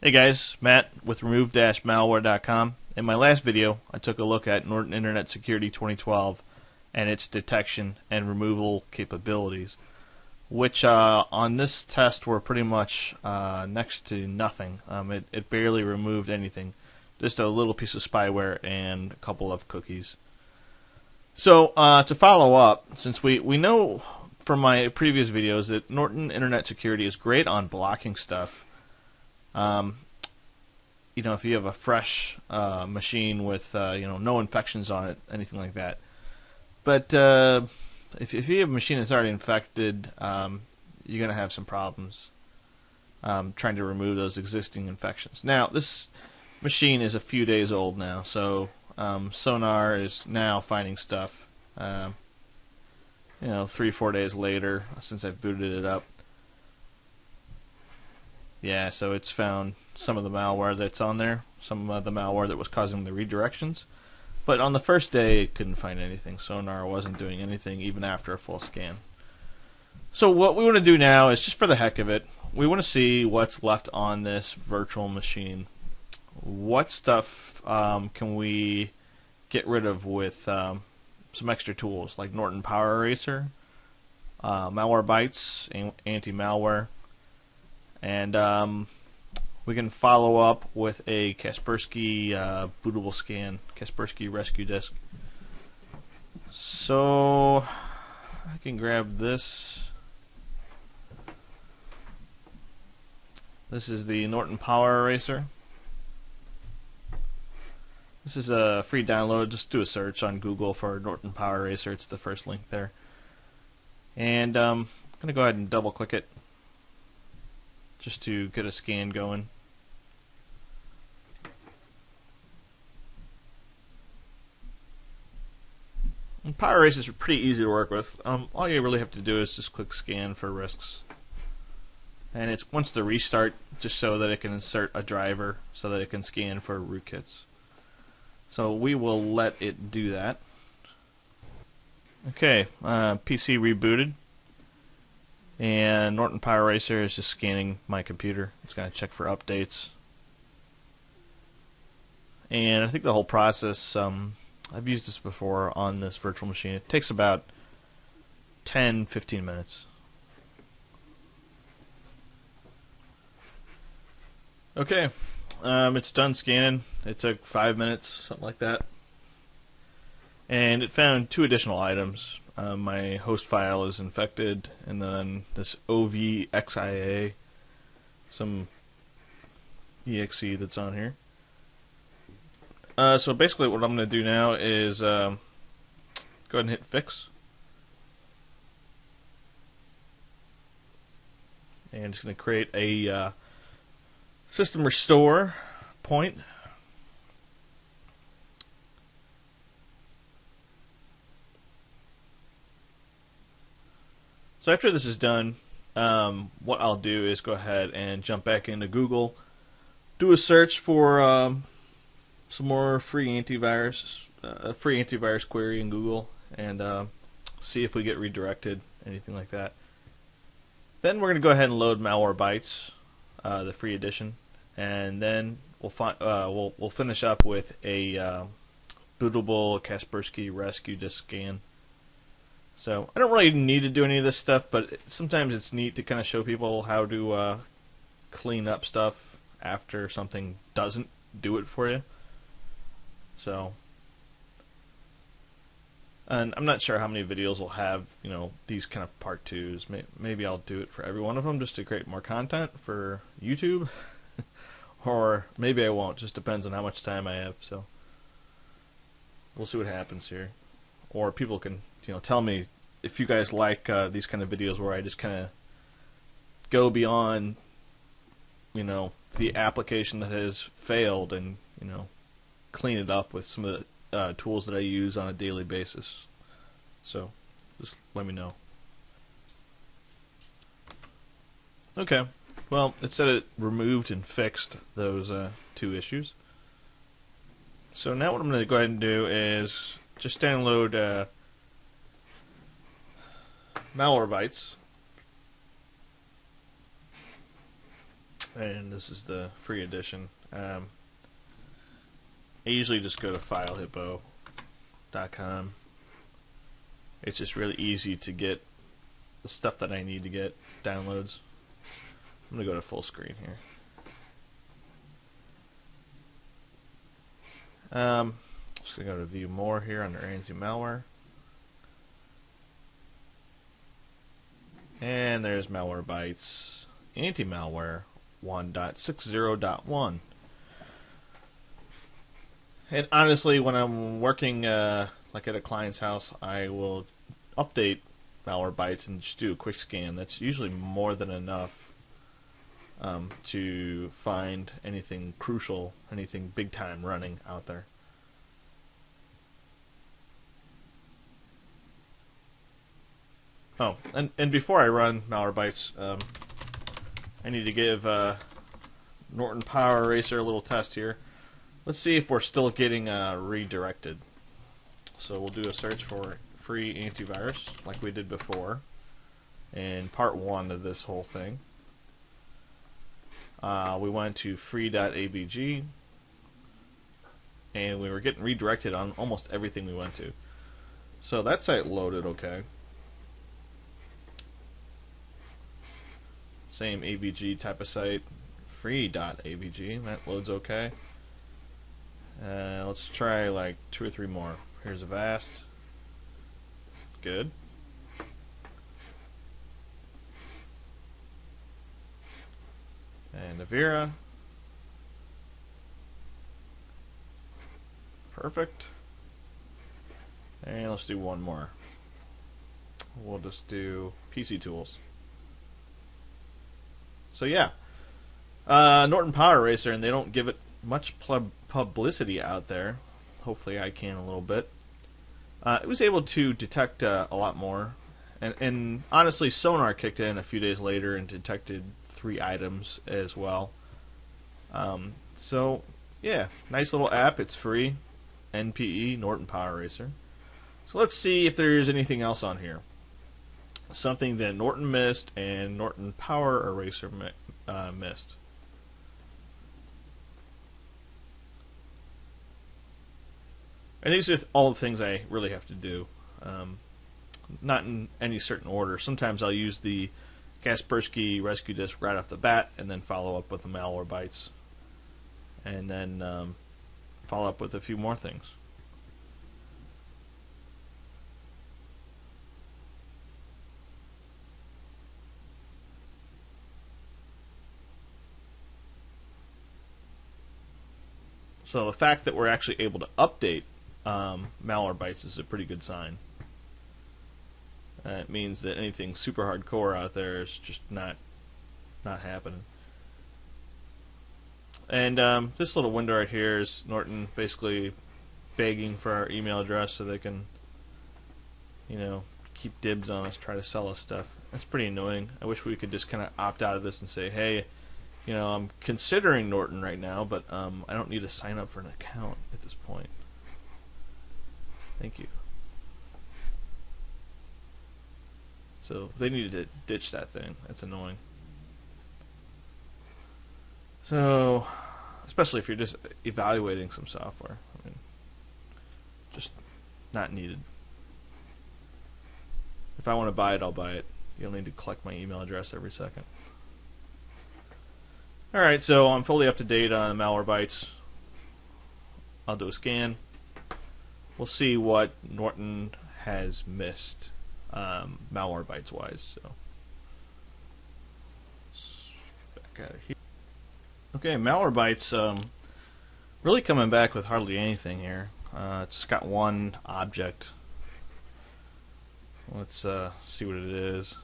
Hey guys, Matt with remove-malware.com. In my last video, I took a look at Norton Internet Security 2012 and its detection and removal capabilities, which uh, on this test were pretty much uh, next to nothing. Um, it, it barely removed anything, just a little piece of spyware and a couple of cookies. So uh, to follow up, since we, we know from my previous videos that Norton Internet Security is great on blocking stuff um, you know, if you have a fresh uh, machine with uh, you know no infections on it, anything like that. But uh, if if you have a machine that's already infected, um, you're going to have some problems um, trying to remove those existing infections. Now, this machine is a few days old now, so um, Sonar is now finding stuff. Um, you know, three four days later since I've booted it up. Yeah, so it's found some of the malware that's on there, some of the malware that was causing the redirections. But on the first day, it couldn't find anything. Sonar wasn't doing anything even after a full scan. So what we want to do now is just for the heck of it, we want to see what's left on this virtual machine. What stuff um, can we get rid of with um, some extra tools like Norton Power Eraser, uh, Malwarebytes, anti-malware, and um, we can follow up with a Kaspersky uh, bootable scan, Kaspersky Rescue Disk. So I can grab this. This is the Norton Power Eraser. This is a free download. Just do a search on Google for Norton Power Eraser. It's the first link there. And um, I'm going to go ahead and double click it just to get a scan going. And Power Erasers are pretty easy to work with. Um, all you really have to do is just click scan for risks. And it's wants to restart just so that it can insert a driver so that it can scan for rootkits. So we will let it do that. Okay, uh, PC rebooted. And Norton Power Eraser is just scanning my computer. It's going to check for updates. And I think the whole process, um, I've used this before on this virtual machine. It takes about 10 15 minutes. Okay, um, it's done scanning. It took five minutes, something like that. And it found two additional items. Uh, my host file is infected, and then this OVXIA, some exe that's on here. Uh, so basically, what I'm going to do now is um, go ahead and hit fix. And it's going to create a uh, system restore point. So after this is done, um, what I'll do is go ahead and jump back into Google, do a search for um, some more free antivirus, uh, a free antivirus query in Google, and uh, see if we get redirected, anything like that. Then we're going to go ahead and load Malwarebytes, uh, the free edition, and then we'll, fi- uh, we'll we'll finish up with a uh, bootable Kaspersky Rescue Disk scan. So I don't really need to do any of this stuff, but sometimes it's neat to kind of show people how to uh, clean up stuff after something doesn't do it for you. So, and I'm not sure how many videos will have you know these kind of part twos. Maybe I'll do it for every one of them just to create more content for YouTube, or maybe I won't. Just depends on how much time I have. So we'll see what happens here, or people can you know, tell me if you guys like uh, these kind of videos where I just kind of go beyond, you know, the application that has failed and you know, clean it up with some of the uh, tools that I use on a daily basis. So, just let me know. Okay. Well, it said it removed and fixed those uh, two issues. So now what I'm going to go ahead and do is just download uh, Malwarebytes. and this is the free edition. Um, I usually just go to filehippo.com. It's just really easy to get the stuff that I need to get downloads. I'm going to go to full screen here. Um, just going to go to view more here under anti-malware. And there's Malwarebytes anti-malware 1.60.1. And honestly, when I'm working uh, like at a client's house, I will update Malwarebytes and just do a quick scan. That's usually more than enough um, to find anything crucial, anything big time running out there. Oh, and, and before I run Malwarebytes, um, I need to give uh, Norton Power Eraser a little test here. Let's see if we're still getting uh, redirected. So we'll do a search for free antivirus like we did before in part one of this whole thing. Uh, we went to free.avg and we were getting redirected on almost everything we went to. So that site loaded okay. Same AVG type of site, free.avg, that loads okay. Uh, let's try like two or three more. Here's Avast. Good. And Avira. Perfect. And let's do one more. We'll just do PC Tools. So yeah, uh, Norton Power Eraser, and they don't give it much publicity out there. Hopefully, I can a little bit. Uh, it was able to detect uh, a lot more, and, and, honestly, Sonar kicked in a few days later and detected three items as well. Um, so yeah, nice little app. It's free. NPE Norton Power Eraser. So let's see if there's anything else on here something that Norton missed and Norton Power Eraser uh, missed. And these are all the things I really have to do. Um, not in any certain order. Sometimes I'll use the Kaspersky Rescue Disk right off the bat and then follow up with the Malwarebytes. And then um, follow up with a few more things. So the fact that we're actually able to update um, Malwarebytes is a pretty good sign. Uh, it means that anything super hardcore out there is just not not happening. And um, this little window right here is Norton basically begging for our email address so they can, you know, keep dibs on us, try to sell us stuff. That's pretty annoying. I wish we could just kind of opt out of this and say, hey, you know, I'm considering Norton right now, but um, I don't need to sign up for an account at this point. Thank you. So they needed to ditch that thing. That's annoying. So, especially if you're just evaluating some software, I mean, just not needed. If I want to buy it, I'll buy it. You'll need to collect my email address every second. Alright, so I'm fully up to date on Malwarebytes. I'll do a scan. We'll see what Norton has missed um, Malwarebytes wise. So back out of here. Okay, Malwarebytes um, really coming back with hardly anything here. Uh, it's got one object. Let's uh, see what it is.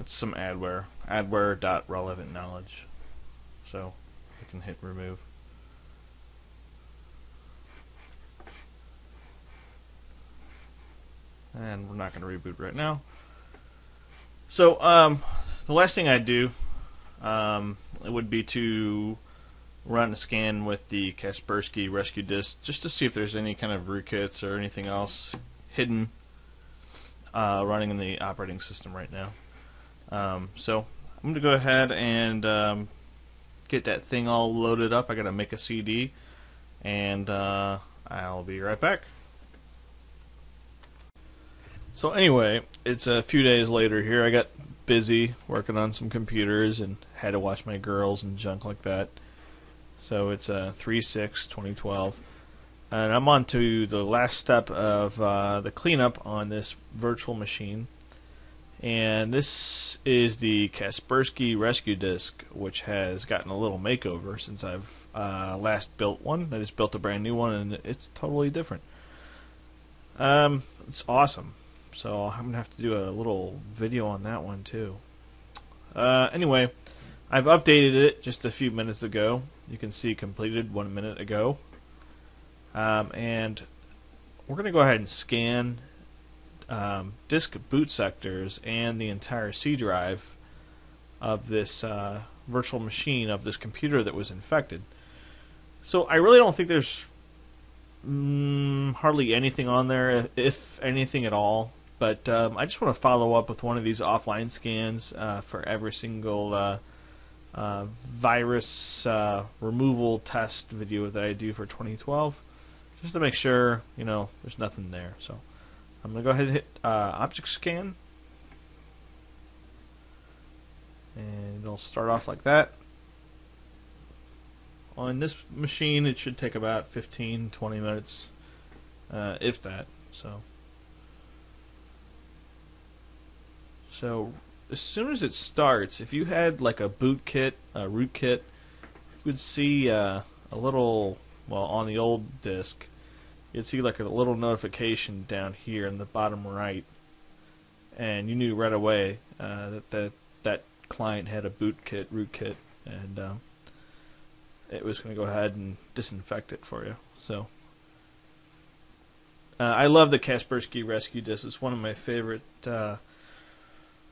It's some adware. Adware dot relevant knowledge. So I can hit remove. And we're not going to reboot right now. So um, the last thing I'd do um, it would be to run a scan with the Kaspersky Rescue Disk just to see if there's any kind of rootkits or anything else hidden uh, running in the operating system right now. Um, so I'm going to go ahead and um, get that thing all loaded up. I got to make a CD, and uh, I'll be right back. So anyway, it's a few days later here. I got busy working on some computers and had to watch my girls and junk like that. So it's a uh, 3 6 2012. And I'm on to the last step of uh, the cleanup on this virtual machine. And this is the Kaspersky Rescue Disk, which has gotten a little makeover since I've uh, last built one. I just built a brand new one, and it's totally different. Um, it's awesome. So I'm gonna have to do a little video on that one too. Uh, anyway, I've updated it just a few minutes ago. You can see completed one minute ago. Um, and we're going to go ahead and scan um, disk boot sectors and the entire C drive of this uh, virtual machine of this computer that was infected. So I really don't think there's mm, hardly anything on there, if anything at all. But um, I just want to follow up with one of these offline scans uh, for every single uh, uh virus uh, removal test video that I do for 2012 just to make sure, you know, there's nothing there. So I'm going to go ahead and hit uh, object scan. And it'll start off like that. On this machine, it should take about 15, 20 minutes, uh, if that. So, so as soon as it starts, if you had like a boot kit, a root kit, you would see uh, a little, well, on the old disk, you'd see like a little notification down here in the bottom right, and you knew right away uh, that that that client had a boot kit, root kit, and um, it was going to go ahead and disinfect it for you. So. Uh, I love the Kaspersky Rescue Disk. It's one of my favorite uh,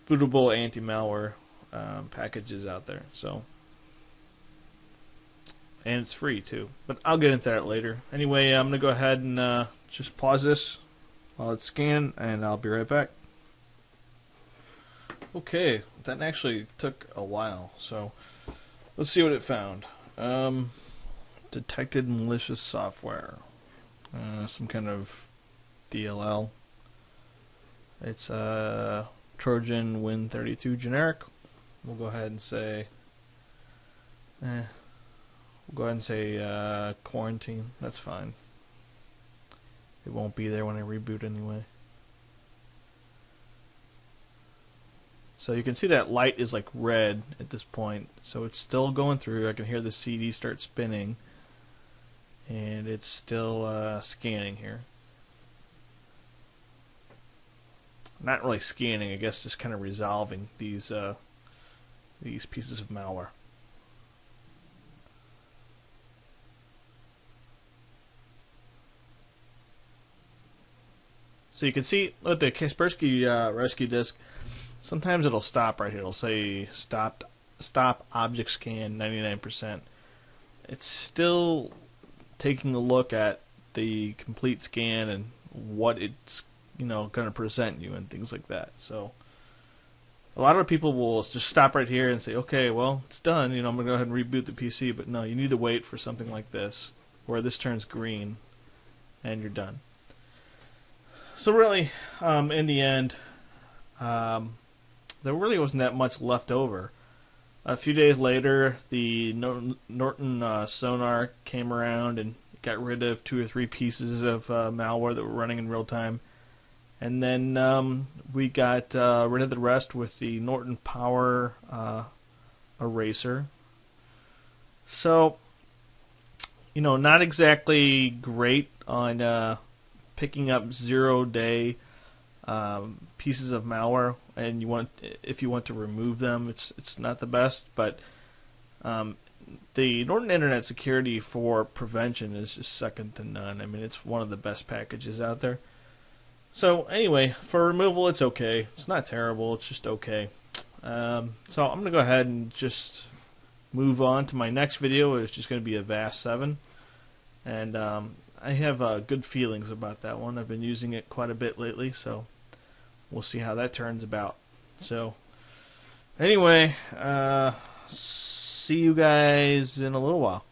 bootable anti-malware um, packages out there. So and it's free too. But I'll get into that later. Anyway, I'm gonna go ahead and uh, just pause this while it's scanning, and I'll be right back. Okay, that actually took a while, so let's see what it found. Um, detected malicious software, uh, some kind of DLL. It's a uh, Trojan Win32 generic. We'll go ahead and say, eh, go ahead and say uh, quarantine. That's fine. It won't be there when I reboot anyway. So you can see that light is like red at this point. So it's still going through. I can hear the CD start spinning. And it's still uh, scanning here. Not really scanning, I guess just kind of resolving these uh, these pieces of malware. So you can see with the Kaspersky uh, rescue disk, sometimes it'll stop right here. It'll say stop stop object scan 99%. It's still taking a look at the complete scan and what it's you know going to present you and things like that. So a lot of people will just stop right here and say, okay, well it's done. You know I'm going to go ahead and reboot the PC, but no, you need to wait for something like this where this turns green and you're done. So really, um, in the end, um, there really wasn't that much left over. A few days later, the Norton uh, sonar came around and got rid of two or three pieces of uh, malware that were running in real time. And then um, we got uh, rid of the rest with the Norton Power uh, Eraser. So, you know, not exactly great on uh, picking up zero day um, pieces of malware, and you want if you want to remove them, it's it's not the best. But um, the Norton Internet Security for prevention is just second to none. I mean, it's one of the best packages out there. So anyway, for removal, it's okay. It's not terrible. It's just okay. Um, so I'm gonna go ahead and just move on to my next video. It's just gonna be Avast 7, and um, I have uh, good feelings about that one. I've been using it quite a bit lately, so we'll see how that turns about. So, Anyway, uh, see you guys in a little while.